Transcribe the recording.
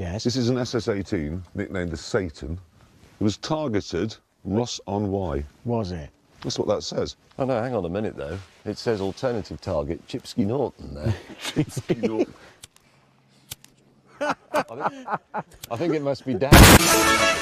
Yes. This is an SS-18, nicknamed the Satan. It was targeted Ross on Wye. Was it? That's what that says. Oh no, hang on a minute though. It says alternative target, Chipsky Norton there. Chipsky Norton. I think it must be down.